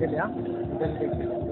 के लिए दिल्ली